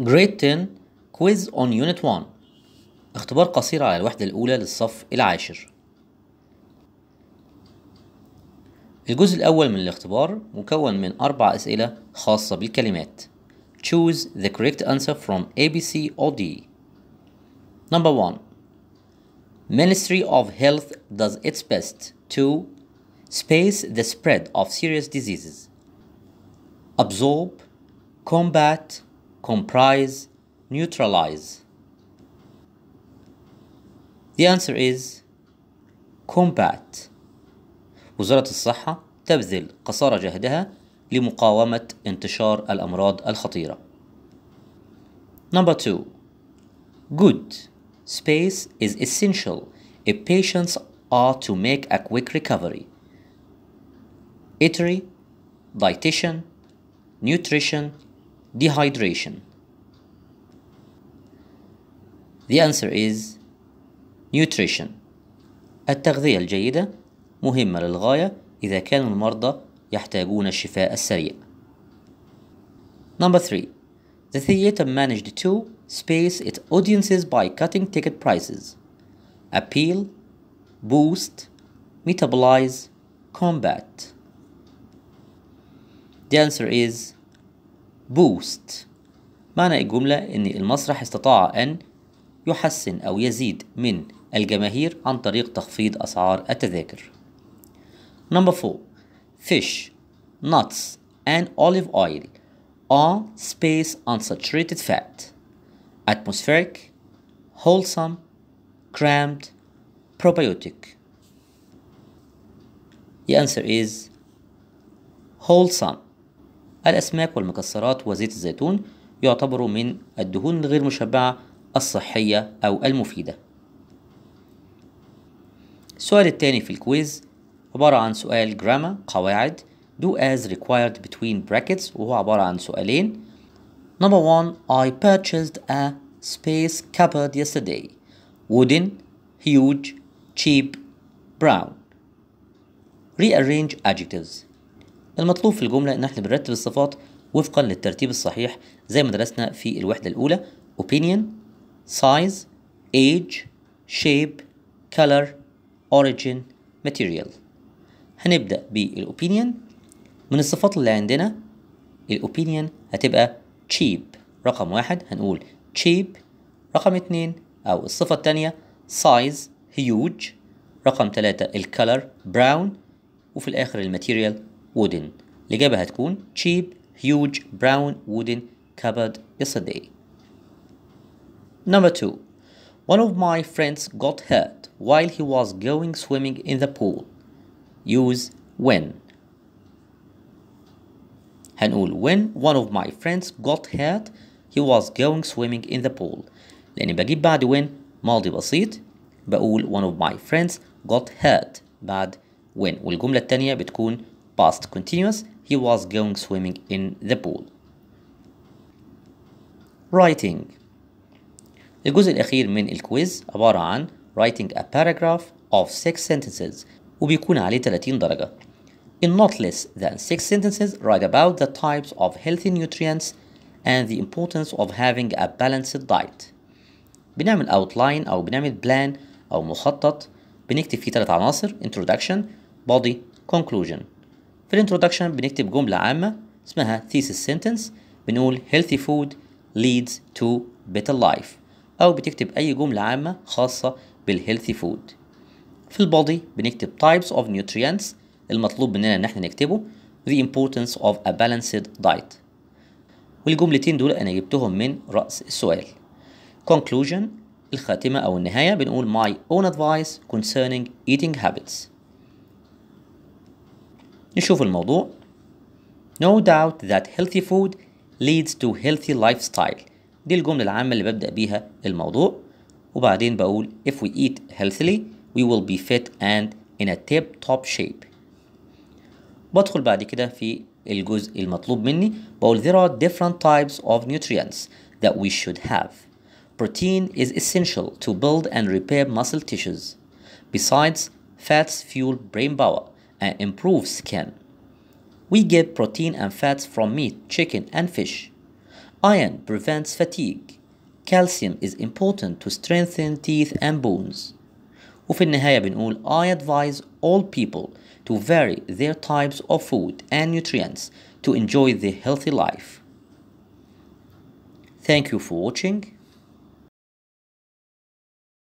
Grade 10 Quiz on Unit 1 اختبار قصير على الوحدة الأولى للصف العاشر الجزء الأول من الاختبار مكون من أربع أسئلة خاصة بالكلمات Choose the correct answer from A, B, C or D Number 1 Ministry of Health does its best to space the spread of serious diseases absorb, combat, comprise, neutralize. The answer is combat. وزارة الصحة تبذل قصارى جهدها لمقاومة انتشار الأمراض الخطيرة. Number two, good space is essential if patients are to make a quick recovery. Eatery, dietitian, nutrition, dehydration. The answer is nutrition. التغذية الجيدة مهمة للغاية إذا كان المرضى يحتاجون الشفاء السريع. Number 3. The theater managed to space its audiences by cutting ticket prices. Appeal, boost, metabolize, combat. The answer is boost. معنى الجملة إن المسرح استطاع أن يحسن أو يزيد من الجماهير عن طريق تخفيض أسعار التذاكر. Number 4. Fish, nuts, and olive oil are space unsaturated fat. Atmospheric, wholesome, cramped, probiotic. The answer is wholesome. الأسماك والمكسرات وزيت الزيتون يعتبروا من الدهون الغير مشبعة الصحية أو المفيدة. السؤال الثاني في الكويز عبارة عن سؤال جراما قواعد do as required between brackets وهو عبارة عن سؤالين. Number one I purchased a space cupboard yesterday. Wooden huge cheap brown. Rearrange adjectives. المطلوب في الجملة إن إحنا بنرتب الصفات وفقا للترتيب الصحيح زي ما درسنا في الوحدة الأولى. Opinion size age shape color origin material. هنبدأ بالopinion. من الصفات اللي عندنا الopinion هتبقى cheap رقم واحد هنقول cheap رقم اتنين أو الصفة التانية size huge رقم تلاتة الكالر brown وفي الآخر الماتيريال wooden الإجابة هتكون cheap huge brown wooden cupboard yesterday Number two One of my friends got hurt while he was going swimming in the pool. Use when. هنقول when one of my friends got hurt he was going swimming in the pool. لأني بجيب بعد when ماضي بسيط بقول one of my friends got hurt بعد when والجملة التانية بتكون past continuous he was going swimming in the pool. Writing الجزء الأخير من الكويز عبارة عن writing a paragraph of six sentences وبيكون عليه 30 درجة. In not less than six sentences, write about the types of healthy nutrients and the importance of having a balanced diet. بنعمل outline أو بنعمل plan أو مخطط بنكتب فيه ثلاث عناصر introduction, body, conclusion. في الانترودكشن بنكتب جملة عامة اسمها thesis sentence. بنقول healthy food leads to better life. أو بتكتب أي جملة عامة خاصة بالهيلثي فود في البودي بنكتب types of nutrients. المطلوب مننا إن إحنا نكتبه. The importance of a balanced diet. والجملتين دول أنا جبتهم من رأس السؤال. Conclusion الخاتمة أو النهاية. بنقول my own advice concerning eating habits. نشوف الموضوع No doubt that healthy food leads to healthy lifestyle دي الجملة العامة اللي ببدأ بيها الموضوع وبعدين بقول if we eat healthily we will be fit and in a tip top shape بدخل بعد كده في الجزء المطلوب مني بقول there are different types of nutrients that we should have protein is essential to build and repair muscle tissues besides fats fuel brain power and improve skin we get protein and fats from meat chicken and fish Iron prevents fatigue. Calcium is important to strengthen teeth and bones. وفي النهاية بنقول I advise all people to vary their types of food and nutrients to enjoy the healthy life. Thank you for watching.